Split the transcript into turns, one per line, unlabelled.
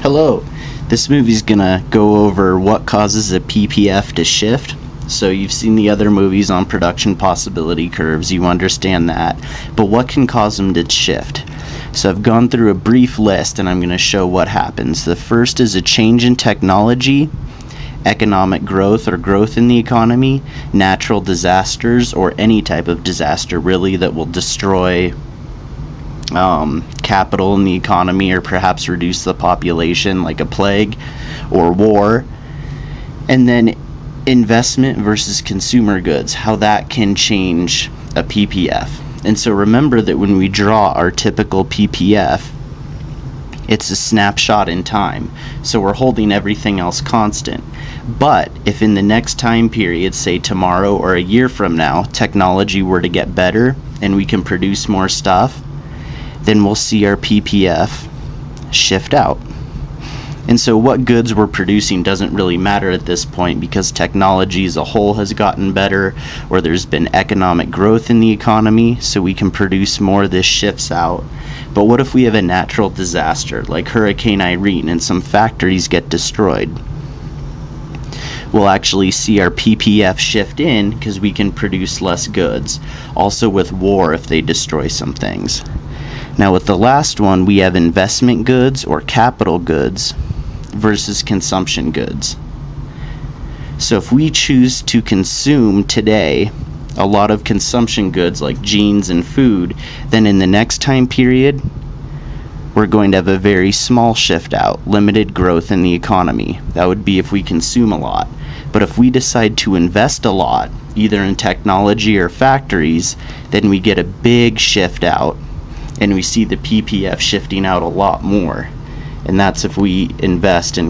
Hello. This movie's gonna go over what causes a PPF to shift. So you've seen the other movies on production possibility curves, you understand that. But what can cause them to shift? So I've gone through a brief list and I'm to show what happens. The first is a change in technology, economic growth or growth in the economy, natural disasters, or any type of disaster really that will destroy um, capital in the economy or perhaps reduce the population, like a plague or war. And then investment versus consumer goods, how that can change a PPF. And so remember that when we draw our typical PPF, it's a snapshot in time. So we're holding everything else constant. But if in the next time period, say tomorrow or a year from now, technology were to get better and we can produce more stuff, then we'll see our PPF shift out. And so, what goods we're producing doesn't really matter at this point because technology as a whole has gotten better, or there's been economic growth in the economy, so we can produce more. This shifts out. But what if we have a natural disaster like Hurricane Irene and some factories get destroyed? We'll actually see our PPF shift in because we can produce less goods. Also, with war, if they destroy some things. Now, with the last one, we have investment goods or capital goods versus consumption goods. So, if we choose to consume today a lot of consumption goods like jeans and food, then in the next time period, we're going to have a very small shift out, limited growth in the economy. That would be if we consume a lot. But if we decide to invest a lot, either in technology or factories, then we get a big shift out and we see the PPF shifting out a lot more. And that's if we invest in